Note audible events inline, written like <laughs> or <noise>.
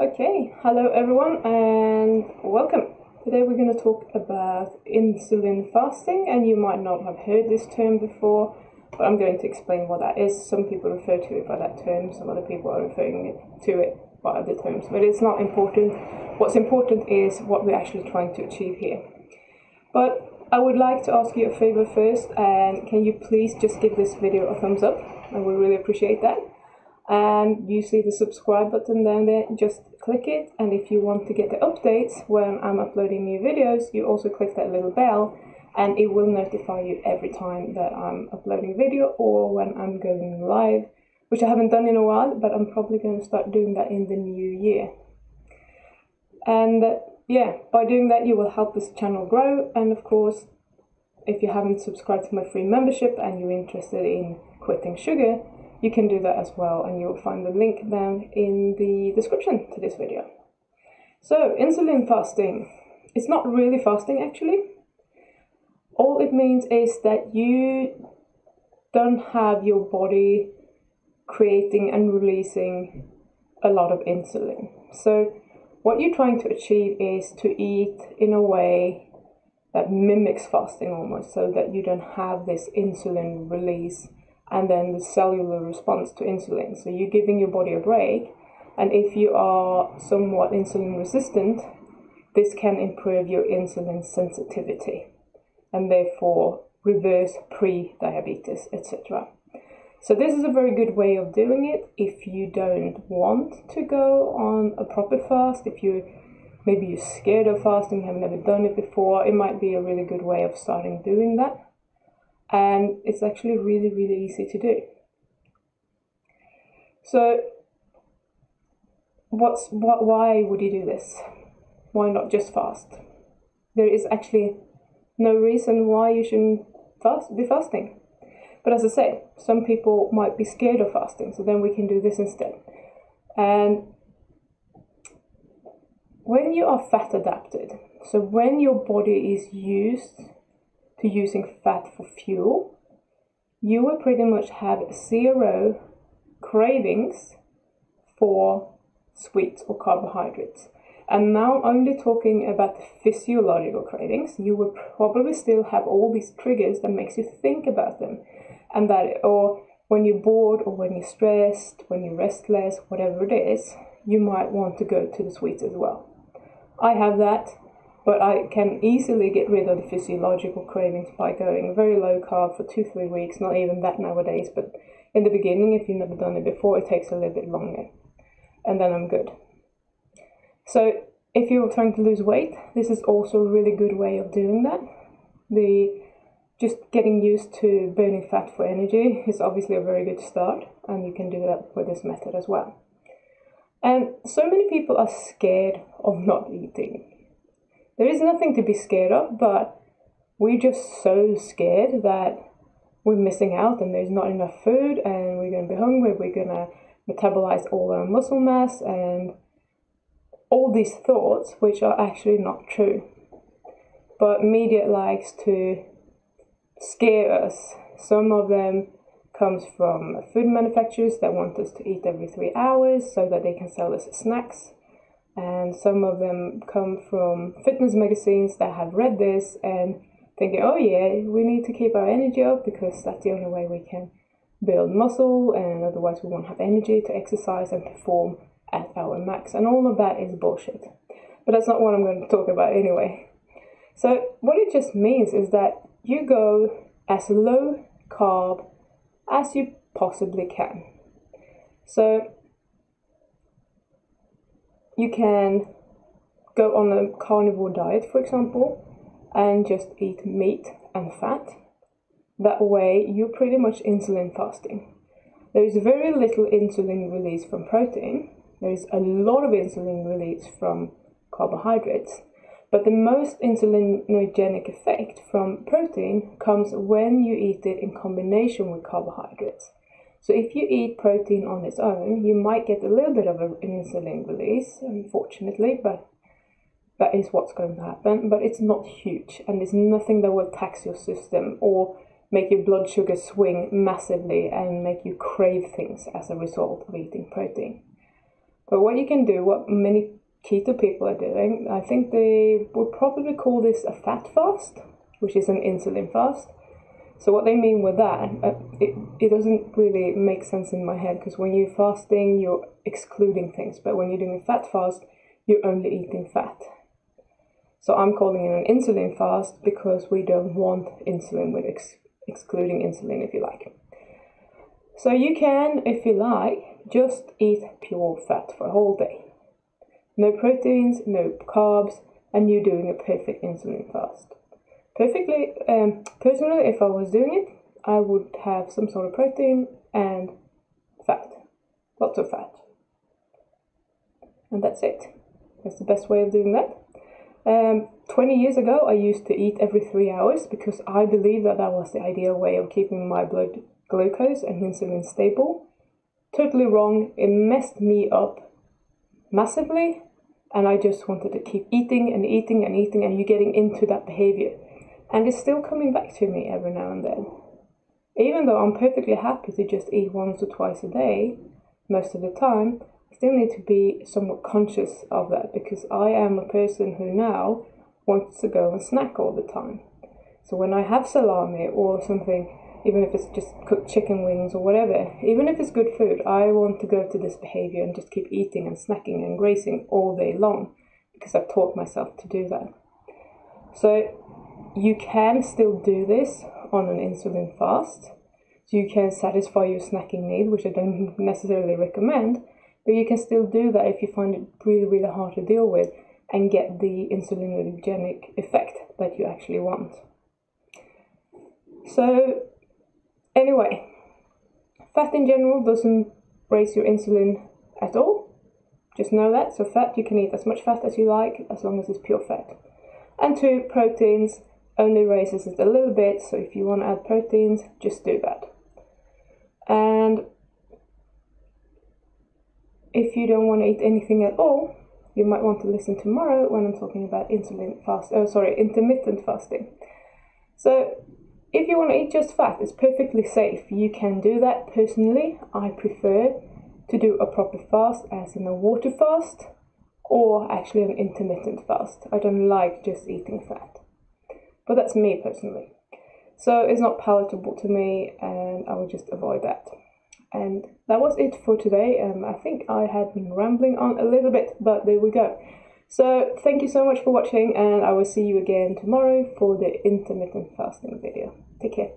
Okay, hello everyone and welcome. Today we're going to talk about insulin fasting and you might not have heard this term before, but I'm going to explain what that is. Some people refer to it by that term, some other people are referring to it by other terms, but it's not important. What's important is what we're actually trying to achieve here. But I would like to ask you a favor first and can you please just give this video a thumbs up? I would really appreciate that and you see the subscribe button down there just click it and if you want to get the updates when I'm uploading new videos you also click that little bell and it will notify you every time that I'm uploading a video or when I'm going live which I haven't done in a while but I'm probably going to start doing that in the new year. And yeah by doing that you will help this channel grow and of course if you haven't subscribed to my free membership and you're interested in quitting sugar you can do that as well and you'll find the link down in the description to this video. So insulin fasting, it's not really fasting actually. All it means is that you don't have your body creating and releasing a lot of insulin. So what you're trying to achieve is to eat in a way that mimics fasting almost so that you don't have this insulin release and then the cellular response to insulin. So you're giving your body a break, and if you are somewhat insulin resistant, this can improve your insulin sensitivity and therefore reverse pre-diabetes, etc. So this is a very good way of doing it if you don't want to go on a proper fast, if you maybe you're scared of fasting, have never done it before, it might be a really good way of starting doing that and it's actually really really easy to do. So what's what why would you do this? Why not just fast? There is actually no reason why you shouldn't fast be fasting. But as i say some people might be scared of fasting so then we can do this instead. And when you are fat adapted so when your body is used to using fat for fuel, you will pretty much have zero cravings for sweets or carbohydrates. And now only talking about the physiological cravings. You will probably still have all these triggers that makes you think about them. And that or when you're bored or when you're stressed, when you're restless, whatever it is, you might want to go to the sweets as well. I have that but I can easily get rid of the physiological cravings by going very low carb for two, three weeks, not even that nowadays, but in the beginning, if you've never done it before, it takes a little bit longer, and then I'm good. So, if you're trying to lose weight, this is also a really good way of doing that. The just getting used to burning fat for energy is obviously a very good start, and you can do that with this method as well. And so many people are scared of not eating there is nothing to be scared of, but we're just so scared that we're missing out and there's not enough food and we're going to be hungry, we're going to metabolize all our muscle mass and all these thoughts which are actually not true. But media likes to scare us. Some of them comes from food manufacturers that want us to eat every three hours so that they can sell us snacks and some of them come from fitness magazines that have read this and thinking, oh yeah, we need to keep our energy up because that's the only way we can build muscle, and otherwise we won't have energy to exercise and perform at our max. And all of that is bullshit. But that's not what I'm going to talk about anyway. So, what it just means is that you go as low carb as you possibly can. So, you can go on a carnivore diet, for example, and just eat meat and fat. That way, you're pretty much insulin fasting. There is very little insulin release from protein. There is a lot of insulin release from carbohydrates. But the most insulinogenic effect from protein comes when you eat it in combination with carbohydrates. So if you eat protein on its own, you might get a little bit of an insulin release, unfortunately, but that is what's going to happen. But it's not huge, and there's nothing that will tax your system or make your blood sugar swing massively and make you crave things as a result of eating protein. But what you can do, what many keto people are doing, I think they would probably call this a fat fast, which is an insulin fast. So what they mean with that, uh, it, it doesn't really make sense in my head because when you're fasting, you're excluding things, but when you're doing a fat fast, you're only eating fat. So I'm calling it an insulin fast because we don't want insulin with ex- excluding insulin, if you like. So you can, if you like, just eat pure fat for a whole day. No proteins, no carbs, and you're doing a perfect insulin fast perfectly. Um, personally, if I was doing it, I would have some sort of protein and fat, lots of fat, and that's it. That's the best way of doing that. Um, 20 years ago, I used to eat every three hours because I believed that that was the ideal way of keeping my blood glucose and insulin stable. Totally wrong. It messed me up massively, and I just wanted to keep eating and eating and eating, and you're getting into that behavior and it's still coming back to me every now and then. Even though I'm perfectly happy to just eat once or twice a day, most of the time, I still need to be somewhat conscious of that because I am a person who now wants to go and snack all the time. So when I have salami or something, even if it's just cooked chicken wings or whatever, even if it's good food, I want to go to this behavior and just keep eating and snacking and grazing all day long because I've taught myself to do that. So you can still do this on an insulin fast. So you can satisfy your snacking need, which I don't <laughs> necessarily recommend, but you can still do that if you find it really, really hard to deal with and get the insulinogenic effect that you actually want. So, anyway, fat in general doesn't raise your insulin at all. Just know that. So, fat, you can eat as much fat as you like as long as it's pure fat. And two, proteins only raises it a little bit, so if you want to add proteins, just do that. And if you don't want to eat anything at all, you might want to listen tomorrow when I'm talking about insulin fast, oh sorry, intermittent fasting. So if you want to eat just fat, it's perfectly safe. You can do that. Personally, I prefer to do a proper fast, as in a water fast, or actually an intermittent fast. I don't like just eating fat. But that's me personally. So it's not palatable to me and I will just avoid that. And that was it for today. Um, I think I had been rambling on a little bit, but there we go. So thank you so much for watching and I will see you again tomorrow for the intermittent fasting video. Take care.